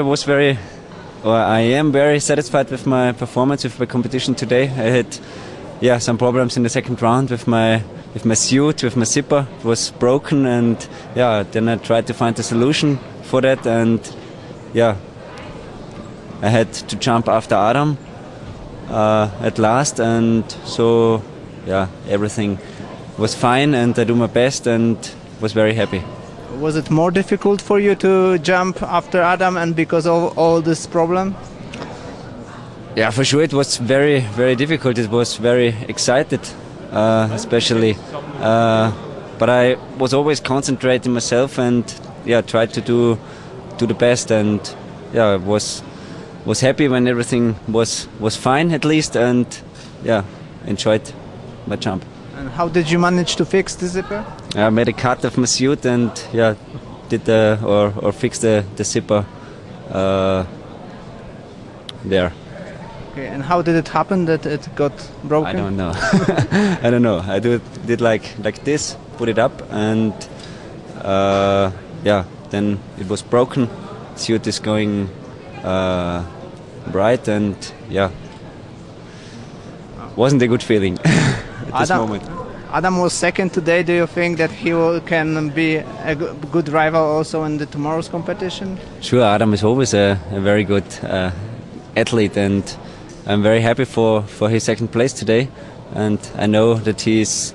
I was very, I am very satisfied with my performance with my competition today. I had, yeah, some problems in the second round with my with my suit, with my zipper. It was broken, and yeah, then I tried to find a solution for that, and yeah, I had to jump after Adam uh, at last, and so yeah, everything was fine, and I do my best, and was very happy. Was it more difficult for you to jump after Adam and because of all this problem? Yeah, for sure it was very, very difficult. It was very excited, uh, especially. Uh, but I was always concentrating myself and yeah, tried to do do the best. And yeah, was was happy when everything was was fine at least, and yeah, enjoyed my jump. And how did you manage to fix the zipper? I made a cut of my suit and yeah, did the or or fix the the zipper uh, there. Okay, and how did it happen that it got broken? I don't know. I don't know. I do did like like this, put it up, and uh, yeah, then it was broken. Suit is going uh, bright, and yeah, wasn't a good feeling at this Adam, moment. Adam was second today. Do you think that he will, can be a good rival also in the tomorrow's competition? Sure, Adam is always a, a very good uh, athlete, and I'm very happy for, for his second place today. And I know that he's